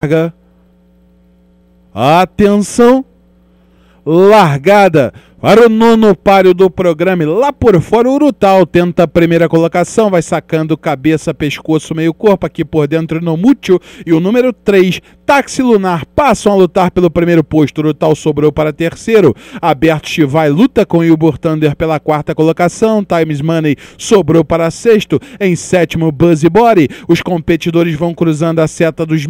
larga. Atenção. Largada para o nono páreo do programa. Lá por fora, o Urutau tenta a primeira colocação, vai sacando cabeça, pescoço, meio corpo. Aqui por dentro, no Mútil. E o número 3, Táxi Lunar, passam a lutar pelo primeiro posto. Urutau sobrou para terceiro. Aberto Chivai luta com Ilbur Thunder pela quarta colocação. Times Money sobrou para sexto. Em sétimo, Buzzy Body. Os competidores vão cruzando a seta dos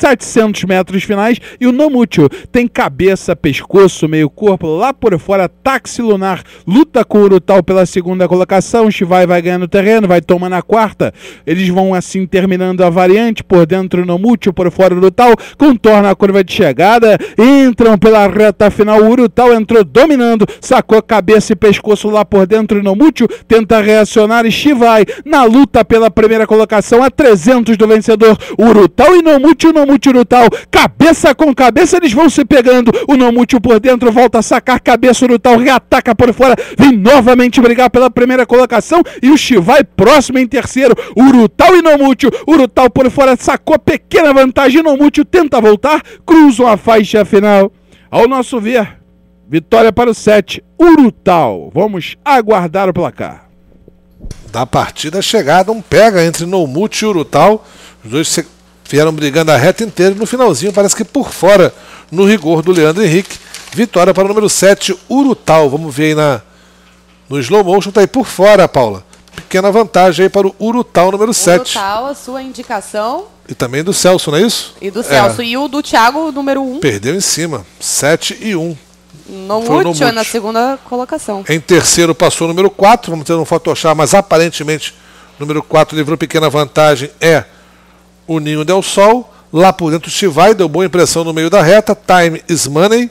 700 metros finais e o Nomútil tem cabeça, pescoço, meio corpo, lá por fora, táxi lunar, luta com o Urutau pela segunda colocação, Chivai vai ganhando terreno, vai tomando a quarta, eles vão assim terminando a variante, por dentro o Nomútil, por fora o Urutau, contorna a curva de chegada, entram pela reta final, o Urutau entrou dominando, sacou cabeça e pescoço lá por dentro o Nomútil, tenta reacionar e Chivai na luta pela primeira colocação a 300 do vencedor, Urutau e Nomútil Urutau, cabeça com cabeça, eles vão se pegando. O Nomútil por dentro volta a sacar cabeça, Urutau reataca por fora, vem novamente brigar pela primeira colocação e o Chivai próximo em terceiro. Urutau e Nomútil, Urutau por fora sacou pequena vantagem, Nomútil tenta voltar, cruzam a faixa final. Ao nosso ver, vitória para o 7, Urutau. Vamos aguardar o placar. Da partida chegada, um pega entre Nomute e Urutau. Os dois vieram brigando a reta inteira. No finalzinho, parece que por fora, no rigor do Leandro Henrique. Vitória para o número 7, Urutau. Vamos ver aí na, no slow motion. Tá aí por fora, Paula. Pequena vantagem aí para o Urutau, número 7. Urutau, a sua indicação. E também do Celso, não é isso? E do Celso. É. E o do Thiago, número 1. Perdeu em cima. 7 e 1. No Mútil, na segunda colocação. Em terceiro passou o número 4. Vamos ter um Photoshop, mas aparentemente número 4 livrou pequena vantagem. É o Ninho Del Sol. Lá por dentro, Chivai deu boa impressão no meio da reta. Time is money.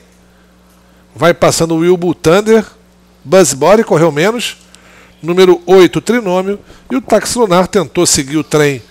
Vai passando o Wilbu Thunder. Buzzbody correu menos. Número 8, Trinômio. E o Táxi Lunar tentou seguir o trem